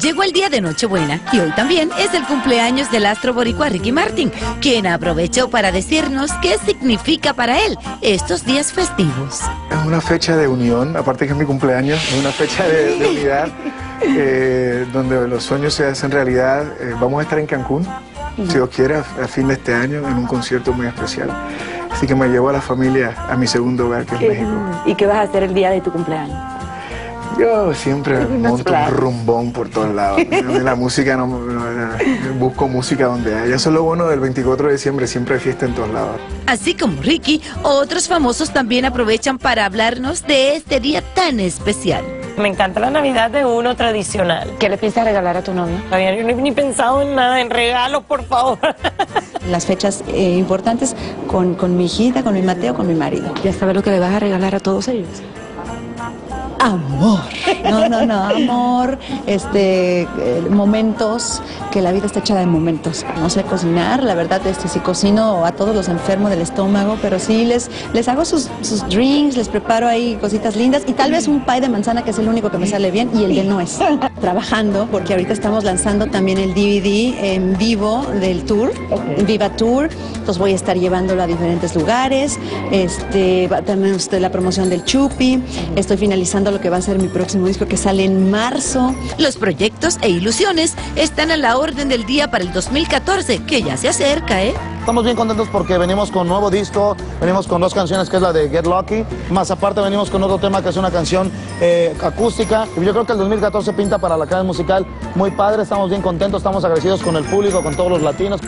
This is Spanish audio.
Llegó el día de Nochebuena y hoy también es el cumpleaños del astro boricua Ricky Martin, quien aprovechó para decirnos qué significa para él estos días festivos. Es una fecha de unión, aparte que es mi cumpleaños, es una fecha de, de unidad eh, donde los sueños se hacen realidad. Eh, vamos a estar en Cancún, si Dios quiere, a, a fin de este año, en un concierto muy especial. Así que me llevo a la familia a mi segundo hogar, que es México. ¿Y qué vas a hacer el día de tu cumpleaños? Yo siempre monto un rumbón por todos lados. La música, no, no- busco música donde haya. Eso es lo bueno del 24 de diciembre, siempre hay fiesta en todos lados. Así como Ricky, otros famosos también aprovechan para hablarnos de este día tan especial. Me encanta la Navidad de uno tradicional. ¿Qué le piensas regalar a tu novio? Todavía yo no he ni pensado en nada, en regalos, por favor. las fechas eh, importantes con, con mi hijita, con mi Mateo, con mi marido. ¿Ya sabes lo que le vas a regalar a todos ellos? Amor. No, no, no, amor, este, eh, momentos, que la vida está hecha de momentos. No sé cocinar, la verdad, este, sí cocino a todos los enfermos del estómago, pero sí les, les hago sus, sus drinks, les preparo ahí cositas lindas y tal vez un pie de manzana que es el único que me sale bien y el de nuez. Trabajando, porque ahorita estamos lanzando también el DVD en vivo del tour, Viva Tour, entonces voy a estar llevándolo a diferentes lugares, este, va- tenemos la promoción del Chupi, estoy finalizando lo que va a ser mi próximo disco que sale en marzo. Los proyectos e ilusiones están a la orden del día para el 2014, que ya se acerca, ¿eh? Estamos bien contentos porque venimos con nuevo disco, venimos con dos canciones que es la de Get Lucky, más aparte venimos con otro tema que es una canción eh, acústica. Yo creo que el 2014 pinta para la cadena musical muy padre, estamos bien contentos, estamos agradecidos con el público, con todos los latinos.